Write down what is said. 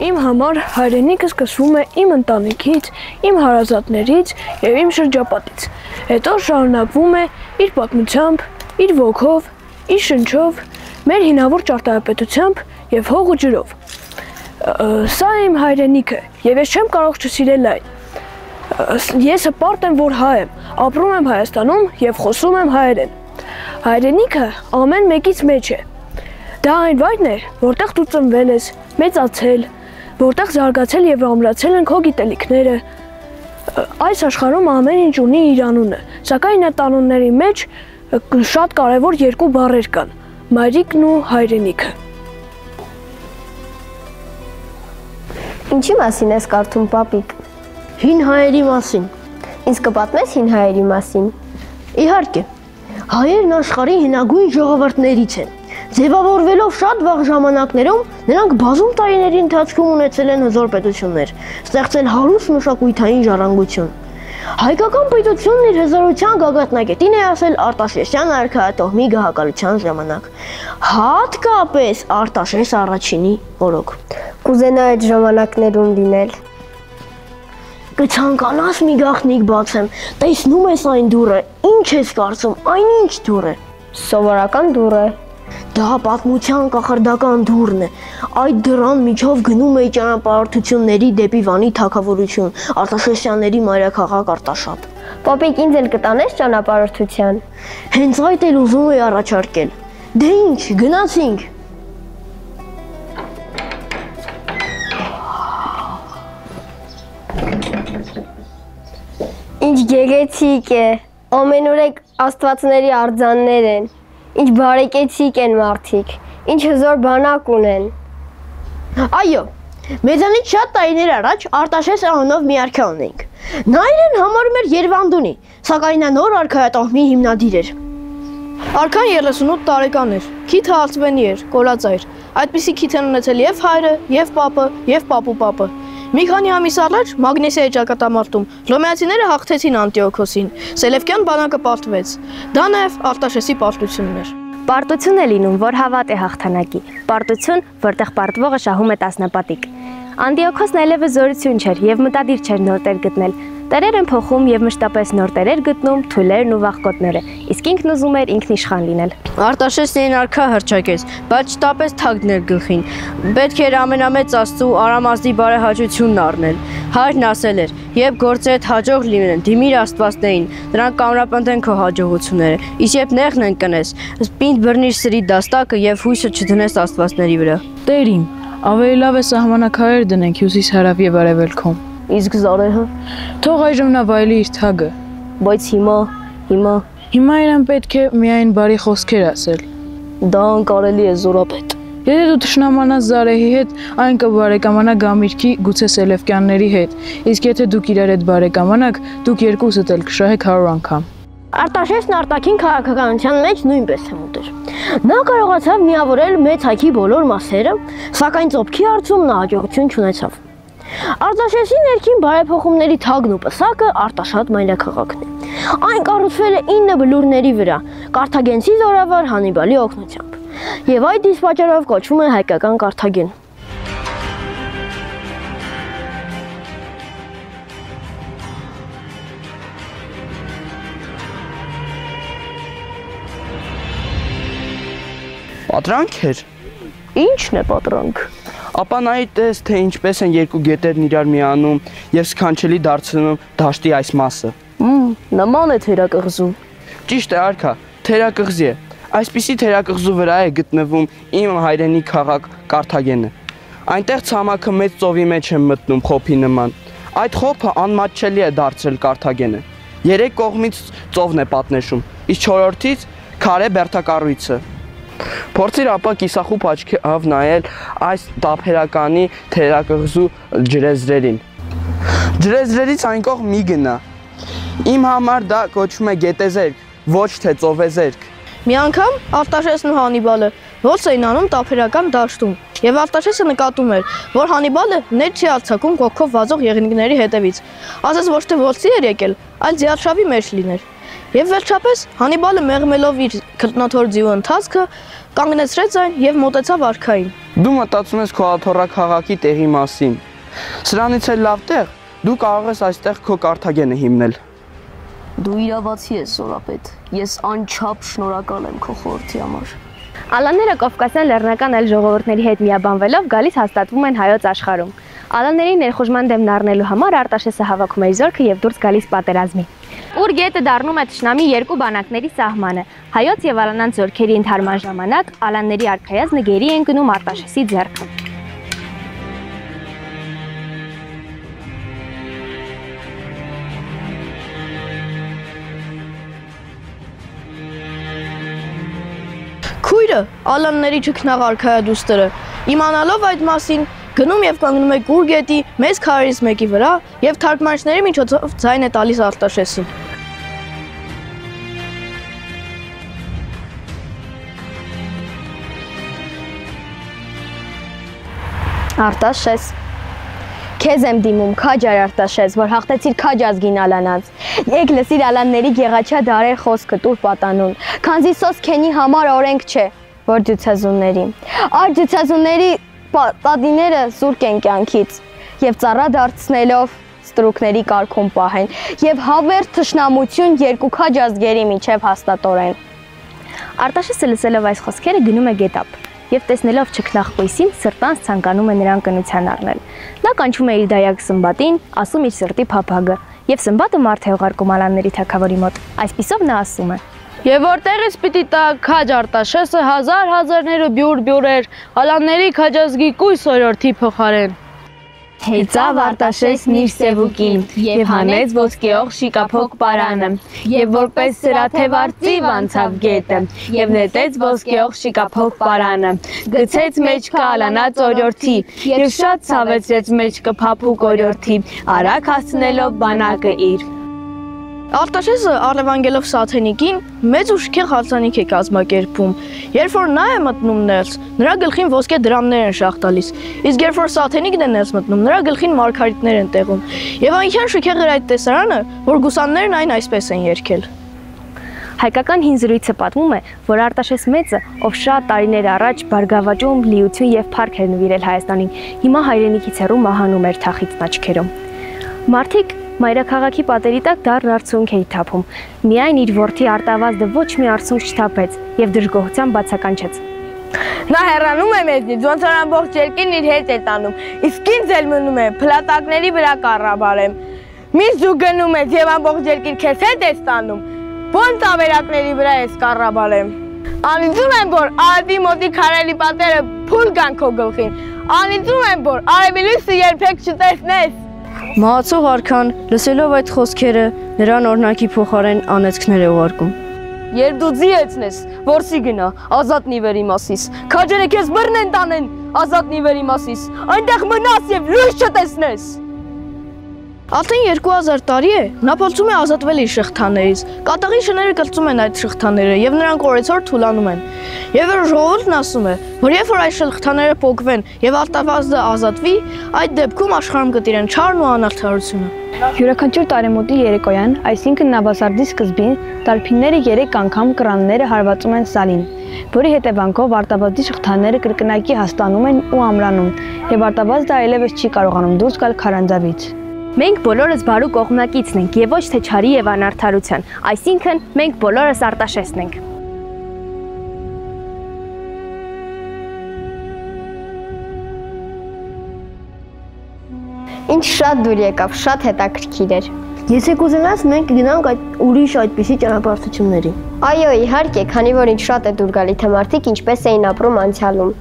Իմ համար հայրենիքը սկսվում է իմ ընտանիքից, իմ հարազատներից եւ իմ շրջապատից։ Հետո շարունակվում է իր պատմությամբ, իր ոգով, իր շնչով, մեր հինավուրց ճարտարապետությամբ եւ հող ու ջրով։ Սա իմ հայրենիքը եւ ես չեմ կարող չսիրել այն։ Ես հպարտ եմ, որ հայ եմ, ապրում եմ Հայաստանում եւ խոսում եմ հայերեն։ Հայրենիքը ամեն մեկից մեջ է։ Դա այն վայրն է, որտեղ դու ծնվել ես, մեծացել, որտեղ զարգացել եւ ամրացել են քո գիտելիքները։ Այս աշխարհում ամեն ինչ ունի իր անունը, սակայն այդ անունների մեջ շատ կարևոր երկու բառեր կան՝ մայրիկն ու հայրենիքը։ Ինչի մասին ես կարդում, պապիկ։ Հին հայերի մասին։ Ինձ կպատմես հին հայերի մասին։ Իհարկե, հայերն աշխարհի հնագույն ժողովուրդներից են։ Ձևավորվելով շատ վաղ ժամանակներում նրանք բազում տարիների ընթացքում ունեցել են հզոր պետություններ, ստեղծել հարուստ մշակութային ժառանգություն։ Հայկական պետությունն իր հզորության գագաթնակետին է ասել Արտաշեսյան արքայատոհմի գահակալության ժամանակ։ Հատկապես Արտաշես առաջինի օրոք։ Կուզենա այդ ժամանակներում լինել։ Կցանկանաս մի գաղտնիք բացեմ։ Տեսնում ես այն դուռը։ Ինչ ես կարծում, այնինչ դուռ է։ Սովորական դուռ է։ Դա պատմության կախարդական դուռն է։ Այդ դռան միջով գնում է ճանապարհորդությունների դեպի Վանի թակավորություն, Արտաշեսյանների մայրաքաղաք Արտաշատ։ Պապիկ ինձ էլ կտանես ճանապարհորդության։ Հենց այդ էլ ուզում էի առաջարկել։ Դե ինչ, գնացինք։ Ինչ գեղեցիկ է։ Ամենուրեք աստվածների արձաններ են։ Ինչ բարեկեցիկ են մարդիկ։ Ինչ հզոր բանակ ունեն։ Այո, մեզանից շատ տարիներ առաջ Արտաշես անունով մի արքա ունենք։ Նա իրեն համարում էր Երևանդունի, սակայն նա նոր արքայատոհմի հիմնադիր էր։ Արքան 38 տարեկան էր։ Քիթը Արծվենի էր, կորածայր։ Այդպիսի քիթ են ունեցել եւ հայրը, եւ պապը, եւ պապու պապը։ Մի քանի ամիս առաջ Մագնեսիայի ճակատամարտում Ռոմեացիները հաղթեցին Անտիոքոսին։ Սելևկյան բանակը պարտվեց։ Դա նաեւ Արտաշեսի պարտությունն էր։ Պարտություն է լինում, որ հավատ է հաղթանակի։ Պարտություն, որտեղ պարտվողը շահում է տասնապատիկ։ Անդիոքոսն այլևս զորություն չէր եւ մտադիր չէր նոր տեր գտնել։ Տերեր են փոխում եւ մշտապես նոր տերեր գտնում թույլերն ու վախկոտները։ Իսկ ինքն ուզում էր ինքնիշխան լինել։ Արտաշեսն արքա հրճակեց, բայց չտապես թագներ գլխին։ Պետք էր ամենամեծ աստծու Արամազդի բարեհաճությունն առնել։ Հայրն ասել էր. «Երբ գործերդ հաջող լինեն, դիմիր աստվածներին, նրանք կանրապնդեն քո հաջողությունները։ Իսկ երբ նեղն են կնես, պինդ բռնիր սրի դաստակը եւ հույսը չդնես աստվածների վրա»։ Տեր իմ, ավելի լավ է սահմանակայեր դնենք հյուսիս հարավ եւ արևելքում։ Իսկ Զարեհը, Թող այժմ նա վայելի իր թագը։ բայց հիմա, հիմա Հիմա իրեն պետք է միայն բարի խոսքեր ասել։ դա անկարելի է զորապետ։ Եթե դու ճշնամանաս Զարեհի հետ, այն կբարեկամանա Գամիրքի գուցե Սելևկյանների հետ։ Իսկ եթե դուք իրար հետ բարեկամանաք, դուք երկուսդ էլ կշահեք 100 անգամ։ Արտաշեսն արտաքին քաղաքականության մեջ նույնպես հմուտ էր։ Նա կարողացավ միավորել մեծ հայքի բոլոր մասերը, սակայն ծոփքի հարցում նա հաջողություն չունեցավ։ Արտաշեսի ներքին բարեփոխումների թագն ու պսակը Արտաշատ մայրաքաղաքն է։ Այն կառուցվել է 9 բլուրների վրա, Կարթագենցի զորավար Հանիբալի օգնությամբ։ Եվ այդ իսկ պատճառով կոչվում է հայկական Կարթագեն։ Պատրանք էր։ Ինչն է պատրանք։ Ապա նայի տես, թե ինչպես են երկու գետերն իրար միանում եւ սքանչելի դարձնում դաշտի այս մասը։ նման է թերակղզու։ Ճիշտ է, արքա, թերակղզի է։ Այսպիսի թերակղզու վրա է գտնվում իմ հայրենի քաղաք Կարթագենը։ Այնտեղ ցամաքը մեծ ծովի մեջ է մտնում խոփի նման։ Այդ խոփը անմատչելի է դարձրել Կարթագենը։ Երեք կողմից ծովն է պատնեշում, իսկ չորրորդից քարե բերթակառույցը։ Փորձիր ապա կիսախուփ աչքով նայել այս տափերականի թերակղզու ջրեզրերին։ Ջրեզրերից այն կողմ մի գնա։ Իմ համար դա կոչվում է գետեզերք, ոչ թե ծովեզերք։ Մի անգամ Արտաշեսն ու Հանիբալը ոնց էին անում տափերական դաշտում, եւ Արտաշեսը նկատում էր, որ Հանիբալը ներ չի արձակում կողքով վազող եղնիկների հետևից։ Ասես ոչ թե ոսի էր եկել, այլ ձիարշավի մեջ լիներ։ Եվ վերջապես Հանիբալը մեղմելով իր քրտնաթոր ձիու ընթացքը կանգնեցրեց այն եւ մոտեցավ արքային։ Դու մտածում ես քո աթոռա քաղաքի տեղի մասին։ Սրանից էլ լավ տեղ դու կարող ես այստեղ քո կարթագենը հիմնել։ Դու իրավացի ես, Սորապետ։ Ես անչափ շնորհակալ եմ քո խորհրդի համար։ Ալանները Կովկասյան լեռնական այլ ժողովուրդների հետ միաբանվելով գալիս հաստատվում են հայոց աշխարհում։ Ալանների ներխուժման դեմ նառնելու համար Արտաշեսը հավաքում է զորքը եւ դուրս գալիս պատերազմի։ Ուր գետը դառնում է Տշնամի երկու բանակների սահմանը։ Հայոց եւ Ալանանց զորքերի ընդհարման ժամանակ Ալանների արքայազնը գերի են գնում Արտաշեսի ձեռքը։ Քույրը Ալանների ճկնաղ արքայադուստերը իմանալով այդ մասին գնում եւ կանգնում է Գուրգետի մեծ քարերից մեկի վրա եւ թարգմանիչների միջոցով ձայն է տալիս Արտաշեսին։ Արտաշես Քեզ եմ դիմում, քաջար Արտաշես, որ հաղթեցիր քաջ ազգին Ալանած։ Եկ լսիր Ալանների գեղաչա դարեր խոսքը տուր պատանուն։ Քանզի սոս քենի համար օրենք չէ, որ դյուցազունների։ Ար դյուցազունների պատիները զուրկ են կյանքից եւ ծառա դարձնելով ստրուկների կարգում պահեն եւ հավերթ թշնամություն երկու քաջ ազգերի միջև հաստատորեն։ Արտաշեսը լսելով այս խոսքերը գնում է գետապ եւ տեսնելով չքնախկույսին սրտանց ցանկանում է նրան կնության առնել։ Նա կանչում է իր դայակ Սմբատին, ասում իր սրտի փափագը, եւ Սմբատը մարդ է ուղարկում Ալանների թակավորի մոտ։ Այսպիսով նա ասում է. Եվ որտեղից պիտի տա քաջ արտաշեսը հազար հազարները բյուր բյուրեր, ալանների քաջազգի կույս օրորթի փոխարեն։ Հեծավ Արտաշեսն իր սևուկին եւ հանեց ոսկեող շիկափոկ պարանը եւ որպես սրաթև արծիվ անցավ գետը եւ նետեց ոսկեող շիկափոկ պարանը գցեց մեջքը ալանած օրորթի եւ շատ ցավեցրեց մեջքը փափուկ օրորթի արագ հասցնելով բանակը իր Արտաշեսը առևանգելով Սաթենիկին մեծ ու շքեղ հալցանիք է կազմակերպում։ Երբ որ նա է մտնում ներս, նրա գլխին ոսկե դրամներ են շախ տալիս։ Իսկ երբ որ Սաթենիկն է ներս մտնում, նրա գլխին մարգարիտներ են տեղում։ Եվ այնքան շքեղ էր այդ տեսարանը, որ գուսաններն այն այսպես են երգել։ Հայկական հին զրույցը պատմում է, որ Արտաշես մեծը, ով շատ տարիներ առաջ բարգավաճում, լիություն եւ փառք էր նվիրել Հայաստանին, հիմա հայրենիքից հեռու մահանում էր թախից աչքերում։ Մարդիկ Մայրաքաղաքի պատերի տակ դառն արցունք էի թափում։ Միայն իր ворթի արտավազդը ոչ մի արցունք չթափեց եւ դժգոհությամբ բացականչեց։ Նա հեռանում է մեզնից, ոնց որ ամբողջ երկին իր հետ է տանում, իսկ ինձ էլ մնում է փլատակների վրա կառաբարեմ։ Միշտ դու գնում ես եւ ամբողջ երկին քեզ հետ է տանում։ Ոնց ավերակների վրա ես կառաբարեմ։ Անիծում եմ, որ արևի մոտի քարելի պատերը փուլ կան քո գլխին։ Անիծում եմ, որ արևի լույսը երբեք չտեսնես։ Մահացող արքան լսելով այդ խոսքերը նրան օրնակի փոխարեն անեծքներ է ուղարկում։ Երբ դու ձիեցնես, որսի գնա, ազատ նիվերի մասիս։ Քաջերը քեզ բռնեն տանեն, ազատ նիվերի մասիս։ Այնտեղ մնաս եւ լույս չտեսնես։ Արդեն 2000 տարի է նա փորձում է ազատվել իր շղթաներից։ Կատաղի շները կլծում են այդ շղթաները եւ նրանք օրեցօր թուլանում են։ Եվ ժողովուրդն ասում է, որ երբ որ այդ շղթաները փոկվեն եւ արտավազդը ազատվի, այդ դեպքում աշխարհում կտիրեն չարն ու անարդարությունը։ Յուրաքանչյուր տարեմուտի երեկոյան, այսինքն նավասարդի սկզբին, դարբինները 3 անգամ կրանները հարվածում են սալին, որի հետևանքով արտավազդի շղթաները կրկնակի հաստանում են ու ամրանում, եւ արտավազդը այլևս չի կարողանում դուրս գալ քարանձավից։ Մենք բոլորս բարու կողմնակիցն ենք եւ ոչ թե չարի եւ անարդարության, այսինքն մենք բոլորս Արտաշեսն ենք։ Ինչ շատ դուր եկավ, շատ հետաքրքիր էր։ Եթե կուզենաս մենք գնանք այդ ուրիշ այդպիսի ճանապարհորդությունների։ Այո, իհարկե, քանի որ ինձ շատ է դուր գալի թե մարդիկ ինչպես էին ապրում անցյալում։